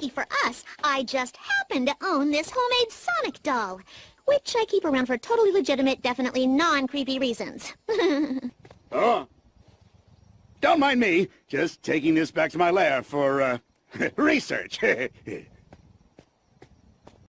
lucky for us, I just happen to own this homemade Sonic doll, which I keep around for totally legitimate, definitely non-creepy reasons. Oh. Don't mind me. Just taking this back to my lair for, uh, research.